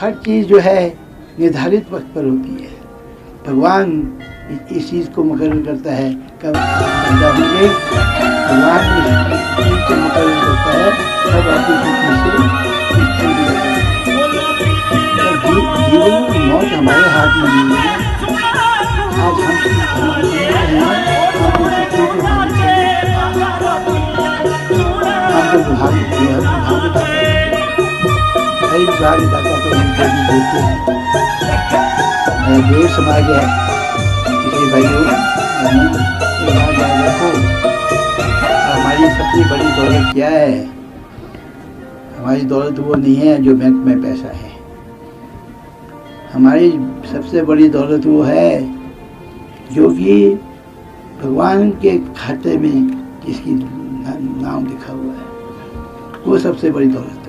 हर चीज़ जो है, निर्धारित वक्त पर होती है। भगवान इस चीज़ को मुकर करता है, कब पैदा होंगे, भगवान इस चीज़ को मुकर करता है, कब आपकी पृथ्वी से मौत हमारे हाथ में नहीं है आज हम हम तो विभाग भाइयों हमारी सबसे बड़ी दौलत क्या है? हमारी दौलत वो नहीं है जो बैंक में पैसा है। हमारी सबसे बड़ी दौलत वो है जो कि भगवान के खाते में जिसकी नाम लिखा हुआ है, वो सबसे बड़ी दौलत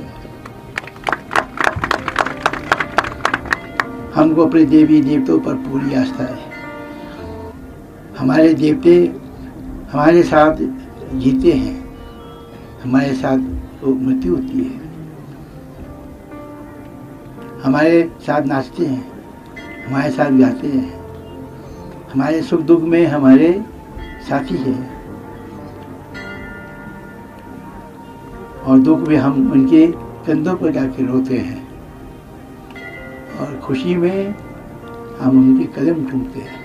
हमको अपने देवी देवताओं पर पूरी आस्था है। हमारे देवते हमारे साथ जीते हैं। हमारे साथ मृत्यु होती है। हमारे साथ नाचते हैं। हमारे साथ गाते हैं। हमारे सुख दुख में हमारे साथी हैं। और दुख में हम उनके कंधों पर जाके रोते हैं। और खुशी में हम उनके कदम चूमते हैं।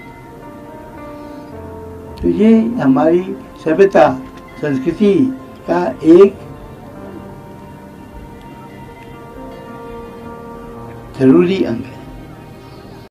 तो ये हमारी सभ्यता, संस्कृति का एक ज़रूरी अंग है।